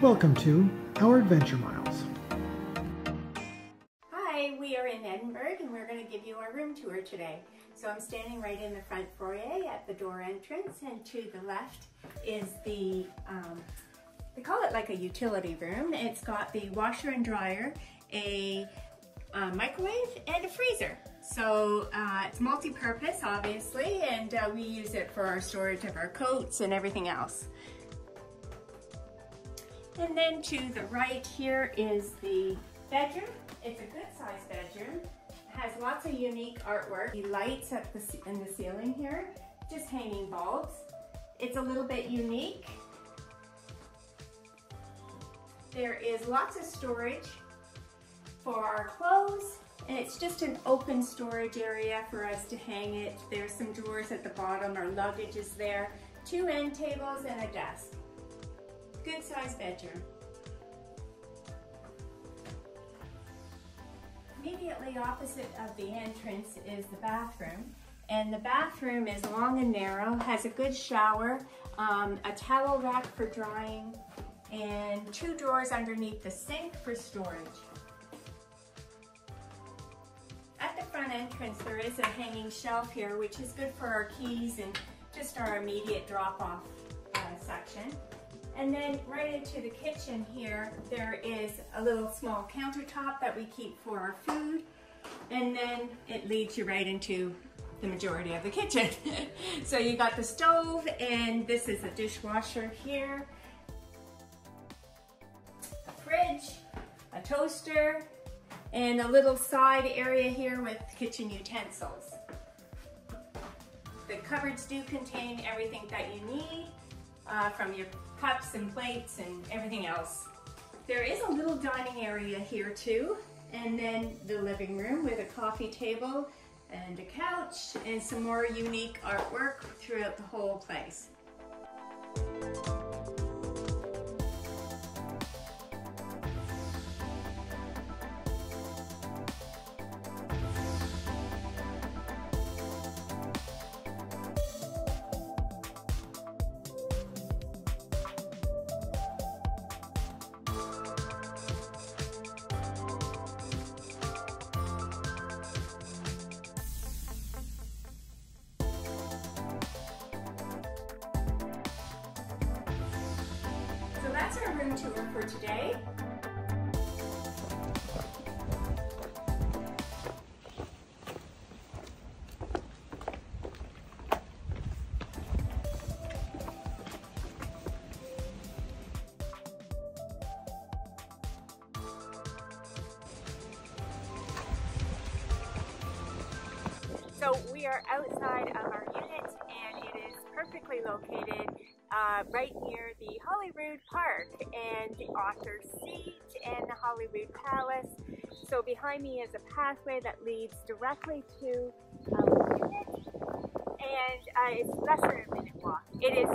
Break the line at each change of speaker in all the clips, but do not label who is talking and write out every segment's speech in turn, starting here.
Welcome to our Adventure Miles.
Hi, we are in Edinburgh and we're going to give you our room tour today. So I'm standing right in the front foyer at the door entrance and to the left is the, um, they call it like a utility room. It's got the washer and dryer, a, a microwave and a freezer. So uh, it's multi-purpose obviously and uh, we use it for our storage of our coats and everything else. And then to the right here is the bedroom. It's a good sized bedroom. It has lots of unique artwork. The lights up the, in the ceiling here, just hanging bulbs. It's a little bit unique. There is lots of storage for our clothes and it's just an open storage area for us to hang it. There's some drawers at the bottom, our luggage is there, two end tables and a desk. Good sized bedroom. Immediately opposite of the entrance is the bathroom. And the bathroom is long and narrow, has a good shower, um, a towel rack for drying, and two drawers underneath the sink for storage. At the front entrance, there is a hanging shelf here, which is good for our keys and just our immediate drop-off uh, section. And then right into the kitchen here, there is a little small countertop that we keep for our food. And then it leads you right into the majority of the kitchen. so you got the stove and this is a dishwasher here. A fridge, a toaster, and a little side area here with kitchen utensils. The cupboards do contain everything that you need uh, from your cups and plates and everything else. There is a little dining area here too, and then the living room with a coffee table and a couch and some more unique artwork throughout the whole place. Tour for today. So we are outside of our unit and it is perfectly located uh, right near the Holyrood Park and the Arthur's Seat and the Holyrood Palace. So behind me is a pathway that leads directly to our unit and uh, it's less than a minute walk. It is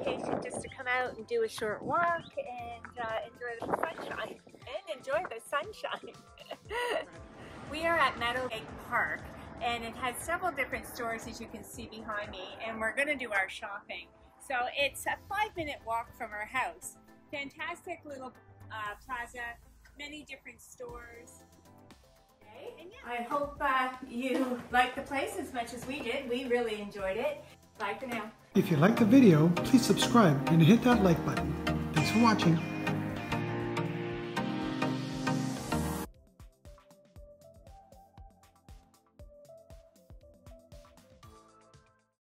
location just to come out and do a short walk and uh, enjoy the sunshine. And enjoy the sunshine. we are at Meadow Lake Park and it has several different stores as you can see behind me and we're going to do our shopping. So it's a five minute walk from our house. Fantastic little uh, plaza, many different stores. I hope uh, you liked the place as much as we did. We really enjoyed it. Bye for now.
If you liked the video, please subscribe and hit that like button. Thanks for watching.